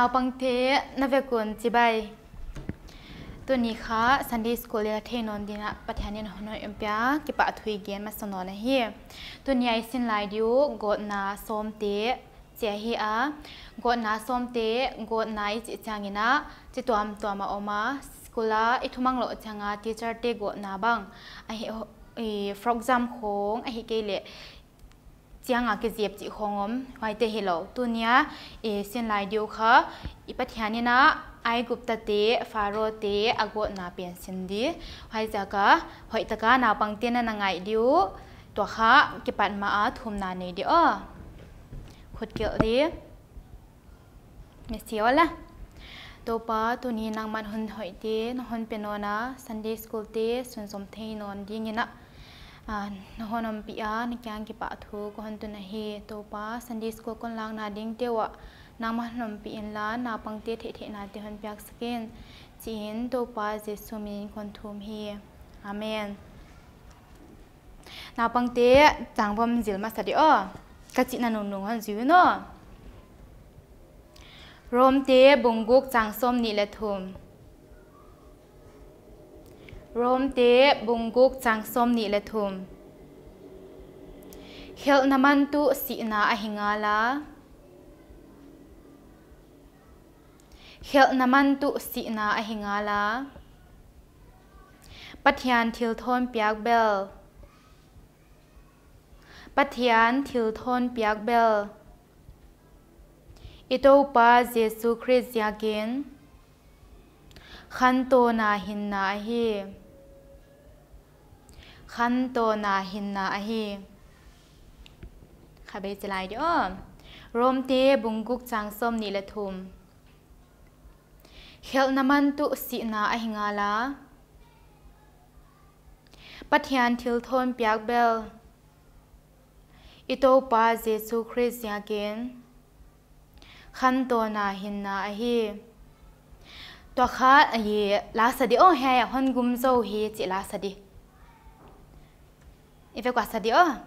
nào bằng thế na về cuốn chỉ bay ตัวนี้ค่ะ Sunday School เลเทนอนดีนะปัทยานินหนอยอ็มเปียกิปะทุยเกนมาสนอนนะเฮียตัวนี้ไอสินไลดิวกดนาส้มเตเจียเฮียกดนาส้มเตกดนาจิจางินะจิตัวมตัวมาออกมาสกุลาอิทุมังโลจังอาทีเชอร์เตกดนาบังไอเอฟรอกซัมโคงไอเฮเกเล chiang a ke jep chi khongom, hwai te hilo tunia e sin lai dio kha. Ipathyani na ai gupta te faro te ago na pen sin di. Hwai za ka hoi ta ka na pang te na ngai dio to kha, ke pat ma a thum na nei di a khut kel di. Me si wala to pa tu ni nang man hun hoi te, na hun pe no na, sunday school te, sun som thein on ding ina à pia hôn kyang ki pa thu ko hon tu na he to pa sunday school kon lang na ding te wa nama nom pi in la na pang te the the na te han pyak skin chin to pa jesu min kon thum hi amen na pang te chang bom zil ma sa di o ka chi na nu nu han ziu no rom te bunguk chang som ni le thum rom te bunguk chang som ni le thum. Khel naman tu si na a hingala khel naman tu si na a hingala pathian thil thon piak bel. Pathian thil thon piak bel. Ito pa jesu christ yakin Khanto na hin na hi khăn tô na hin na hi đi ô rôm rom bung bunguk chang som ni la khéo khel naman tu si na a bắt hiàn thil thôn piak bèl ito pa jesu christ yakin khăn tô na hin na a hi khát kha a ye la ô o he gum zo hi chi lá sadi 也别管他的哦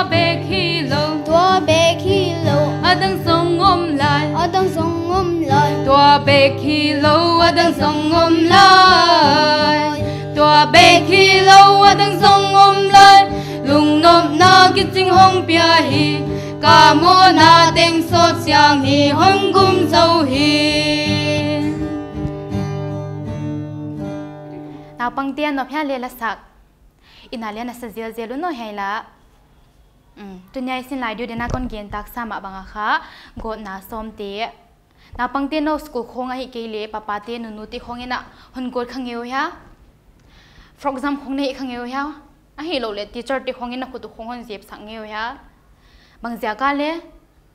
tua bê khi lâu. Tua bê khi lâu. Adang song ngom lại adang song ngom lại tua bê khi lâu. Adang song ngom lại tua bê khi lâu. Adang song ngom lại lung nom na ki ching hong pia hi. Cả mo na tiếng sop xiang hi. Hon gum dâu hi. Nào bằng tiền nó phải lên là sạc. In lên là sazil zelu nó hay là tu nhai xin lại điều đến con kiến tác sa mà bằng khá. Gột na som tế na bằng tiền nó school không ai kể lệ papa tiền nụ nụ tê không ina hôn gột khang yêu ha for example không này khang yêu ha à hi lo lệ teacher tê không ina khu tu không hôn dẹp sang yêu ha bằng giá cả lệ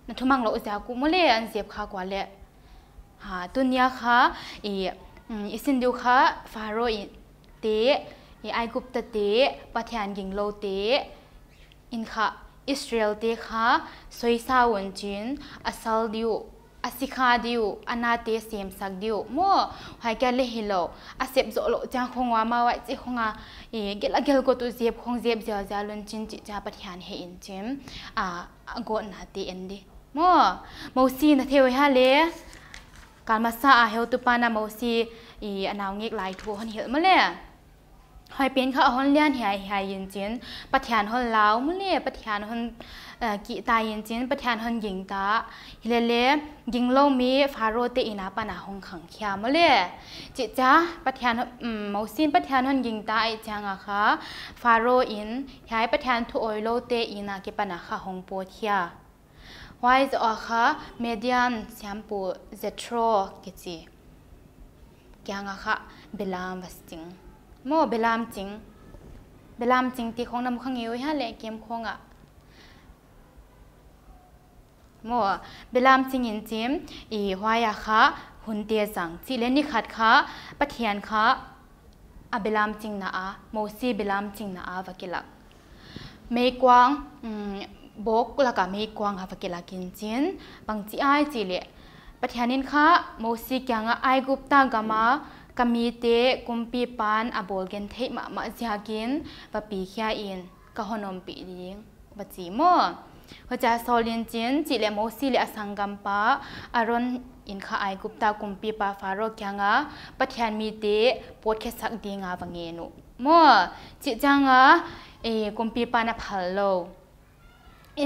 na thu mang lo giá cũ mua lệ anh dẹp khá quá lệ ha tu nia khá. Ý isin ừ, điều khá. Phá rồi tế ý ai gục tê. Tế pathian ging lo tế in kha Israel te kha soisa won chin asal diu, asikha diu anate sem sak diu. Mo, hai ka le hilo, asep zo lo chang khongwa ma wa chi khonga e gel gel ko tu zep khong zep ja ja lon chin chi cha pathian he in chim a go na te en endi mo mo si na theu ha le, kalma sa a heu tu pa na mo si e, i anaw ngek lai thu hon hil ma le. หอยเป็นเขาฮอนเลียนหายหายยินจินปะทานฮอนลาวมื้อนี้ปะทานฮอนเอ่อกีตายินจินปะทานฮอนหญิงตาฮิเลเลยิงโลมีฟาโรเตอีนาปานาฮองขังเขียมื้อเลยจิจ้าปะทานอืมเมาซินปะทานฮอนหญิงตาไอจังอะค่ะฟาโรอินหายปะทานทุออยโลเตอีนาเกปานาค่ะฮองโปเทีย why is อค่ะ median แชมพู zetro กิจิยังอะค่ะเบลามวัสติง mo belam ching belam ching ti khong nam khang yoi ha le kem khong a มัวเบลามจิงอินจิมอีหวายาคะหุนเตียจังจีเลนิขัดคะปะเทียนคะอะเบลามจิงนาอาโมซีเบลามจิงนาอาวะกิลักเมกวางบกละกะเมกวางฮาวะกิลักินจินบางจีไอจีเลปะเทียนินคะโมซีกยังไอกุปตากามา kamite kumpi pan abolgen thei ma ma jagin va pi khia in. Ka honom pi ding va chi mo. Ho cha solin chin chi le mo si le asangam pa. Aron in kha ai gupta kumpi pa faro kyanga. Pathian mi te pot khe sak dinga wange nu mo. Chi changa e kumpi pa na phal lo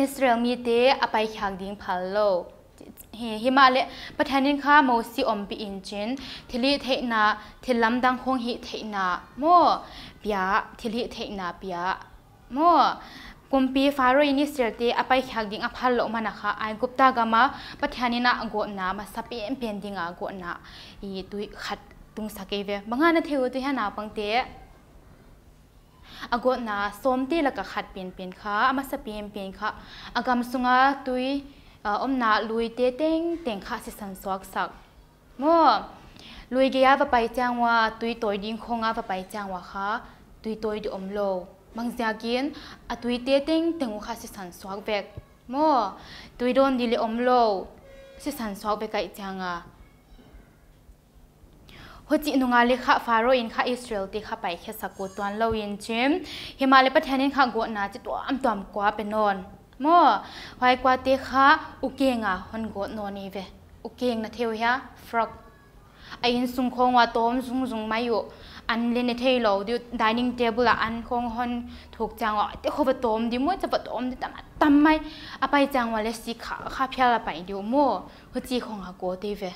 Israel mi te apai khang ding phal lo he hima le pathanin kha mo si om pi in chin thili the na thilam dang khong hi the na mo pya thili the na pya mo kumpi faro ini serte apai khak ding aphal lo mana kha ai gupta gama pathanina go na ma sapi em pending a go na i tui khat tung sake ve manga na theu tu ha na pangte ago na somte la ka khat pen pen kha ama sapi em pen kha agam sunga tui อมนาลุยเตเต็งเต็งข้าศึกสันสวักสักมั่วลุยเกียร์ไปจ้งว่าตุยตัวดิ้งคงอาไปจ้งว่าค่ะตุยตัวดิอมโลบางเสียกินอตุยเตเต็งเต็งข้าศึกสันสวักเบกมั่วตุยโดนดิเลอมโลสิสันสวักเบกไกจังอะหัวจินุงาเลขาฟาโรอินค่ะอิสราเอลที่ค่ะไปแค่สกกูตอนเลวินจิมเฮิมาเลปแทนินค่ะกวนาจิตัวอัมตอมกว่าเป็นนอน mo hoi kwa te kha ukenga hon go no ni ve. Keng na theo ya frog. Ain sung khong wa tom zung zung mai yo. An le ne thei lo di dining table la an khong hon thuk chang wa. Te khoba tom di mo chapa tom di tam tam mai. Apai chang wa le si kha kha phya la pai di mo hu chi khong ha go te ve.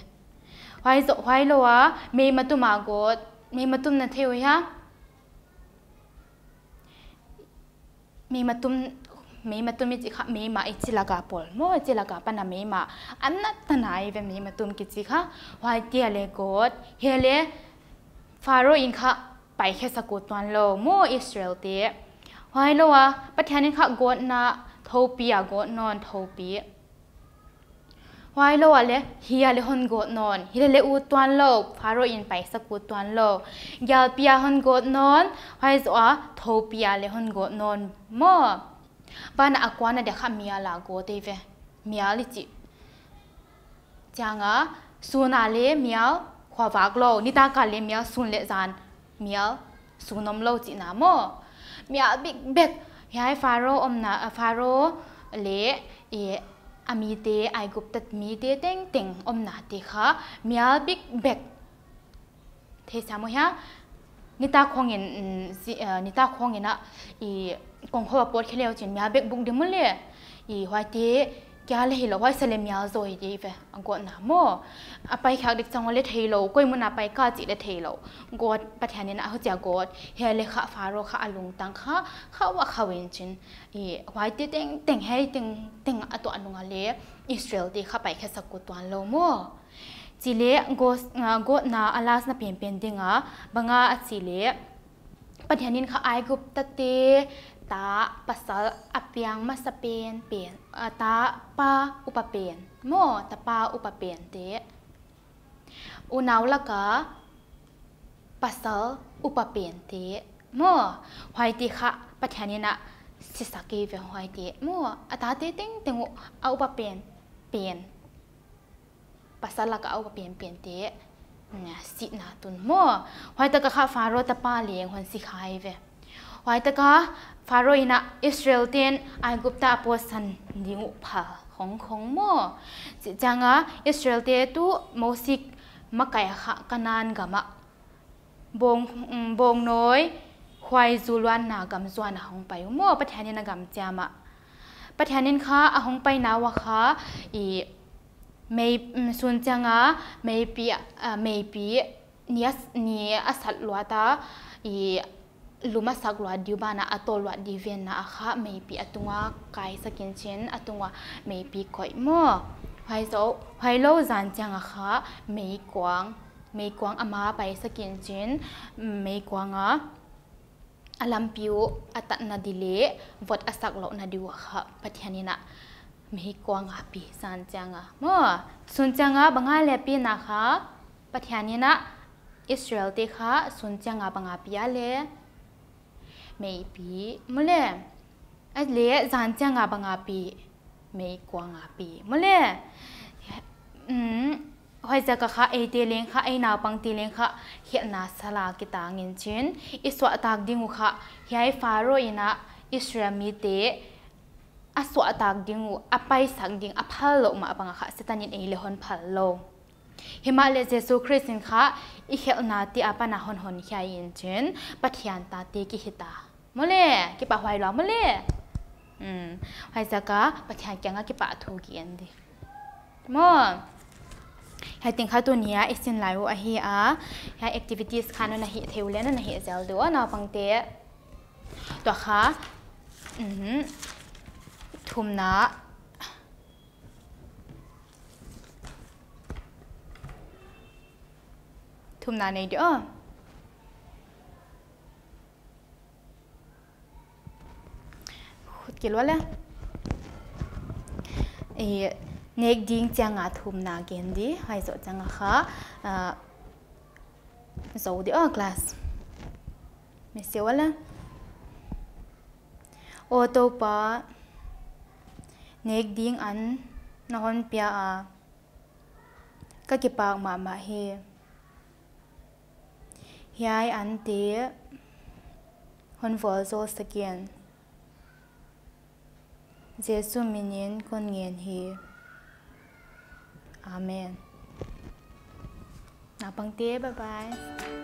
Hoi zo hoi lo wa, me ma tu ma go, me ma tum na theu ya me ma tum มีมาตุ้มิจิค่ะมีมาอิจิลากาปอลโมจิลากาปนามีมาอันนั้นทนายเป็นมีมาตุ้มกิจิค่ะวายเตียเลโกดเฮเลฟาโรอินค่ะไปแค่สกุตวันโลโมอิสราเอลเตะวายโลวะประเทศนี้ค่ะกอดนาทปียะกอดนอนทปีวายโลวะเลเฮียเลฮอนกอดนอนฮเลเลอูตวันโลฟาโรอินไปสกุตวันโลยาลปีอะฮอนกอดนอนวายจวะทปีอะเลฮอนกอดนอนโม pana akwana de kha mia la go te ve mia li chi changa suna le mia khwa wa glo ni ta ka le mia sun le zan mia sunom lo chi na mo mia big bek yai faro om na faro le e ami te ai gup tat mi te teng teng om na te kha mia big bek thế sao mà ha นิตาคงเห็นนิตาคงเห็นนะอีกองขวบปวดแค่เลี้ยวจนมีอาเบกบุกเดิมเลยอีหัวเตะแกเลยเหรอว่าเสลมีอาโซยดีเฟอังกอนาโมอไปขากเด็กจังวันเลทเฮโลก้อยมุนอาไปก้าจิเลทเฮโลกอดประเทศนี้นะเขาจะกอดเฮเลขาฟาโรขาอลุงตังขาเขาว่าขาเวนจินอีหัวเตะเต็งเต็งให้เต็งเต็งอตัวลุงอะไรอิสราเอลที่เข้าไปแค่สกุตวันโลโม chile go go na alas na pen pen dinga banga a chile pathanin kha ai gup ta te ta pasal apiang masapen pen ta pa upapen mo ta pa upapen te unaw laka pasal upapen te mo hwai ti kha pathanina sisake ve hwai ti mo ata te ting tengu a upapen pen ภาษาละก็เอาก็เปลี่ยนเปลี่ยนเตะนะสินะตุนโมัวไว้ตะกะข้าฟาโรตะป้าเลี้ยงคนสิขายเวไว้ตะกะฟาโรอินะอิสราเอลเตนอังกุปตาปวสันดิวพาของของโมัจิจังอะอิสราเอลเตตุโมสิกมะไก่ขะกันานกะมะบงบงน้อยควายจูลวนนากำจวนหองไปโมัประเทศนี้นากำจามะประเทศนี้ค่ะหองไปนาวะค่ะอี ไม่ส่วนจังอะไม่ปีไม่ปีนี้นี่อาศัยลวดตาอีลุมาสักลวดดิวบานะอัตลวดดิเวนนะค่ะไม่ปีอตัวกายสกินเชนอตัว่าไม่ปีคอยมั่วไฮโซไฮโลจันจังอะค่ะไม่กวางไม่กวางอามาไปสกินเชนไม่กวางอะอลัมพิวอตัตนาดิเลวดอาสักลัวนาดิวค่ะปัทยานินะ mi kwang a pi san changa mo sun changa banga le pi na kha pathyani na israel te kha sun changa banga pi ale mei pi mule a le zan changa banga pi mei kwang a pi mule um hoi za ka kha ei te leng kha ei na pang ti leng kha he na sala ki ta ngin chin iswa tak dingu kha hiai faro ina israel mi te ชินปัทยานตาเตกิฮิตามเลกิปะหอยลอมเลอืมหอยจะกะปัทยานแกงกิปะทูกิอันดิมอ hai ting kha tu nia isin lai wo a hi a ha activities khan na hi theu le na hi zel do na pangte to kha mhm thum na thum na kiểu luôn khut kilwala e nek ding changa thum na gen di hai zo changa kha zo di a class. Me se wala tô pa nek ding an na hon pia a, ka ki pa ma ma he hiai an te, hon vol zo sakian Jesu minin kon ngien hi Amen. na pang te bye bye.